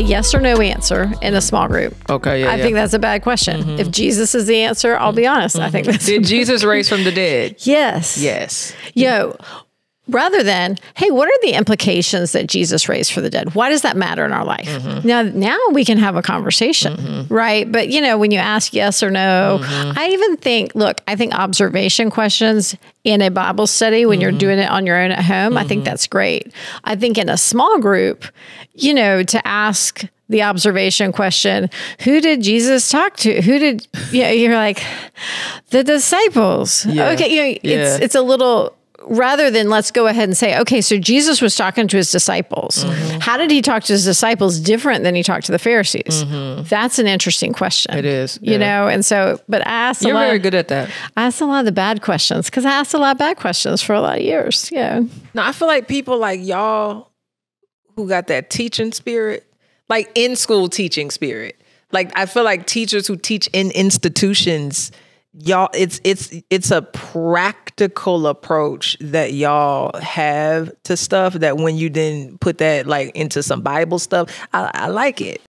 a yes or no answer in a small group. Okay, yeah. I yeah. think that's a bad question. Mm-hmm. If Jesus is the answer, I'll be honest. I think mm-hmm. that's Did Jesus raise from the dead? yes. Yes. Yo, rather than, hey, what are the implications that Jesus raised for the dead? Why does that matter in our life? Mm-hmm. Now, now we can have a conversation, right? But you know, when you ask yes or no, Mm-hmm. I even think, look, I think observation questions in a Bible study when Mm-hmm. you're doing it on your own at home, I think that's great. I think in a small group, you know, to ask the observation question, who did Jesus talk to? Who did yeah, you're like the disciples. Yeah. Okay, you know, Yeah. it's it's a little rather than let's go ahead and say, okay, so Jesus was talking to his disciples. Mm-hmm. How did he talk to his disciples different than he talked to the Pharisees? That's an interesting question. Mm-hmm. It is, You yeah. know, and so, but I asked You're a lot, very good at that. I asked a lot of the bad questions because I asked a lot of bad questions for a lot of years. Yeah. No, I feel like people like y'all who got that teaching spirit, like in school teaching spirit. Like I feel like teachers who teach in institutions, y'all it's it's it's a practical approach that y'all have to stuff that when you then put that like into some Bible stuff, I, I like it.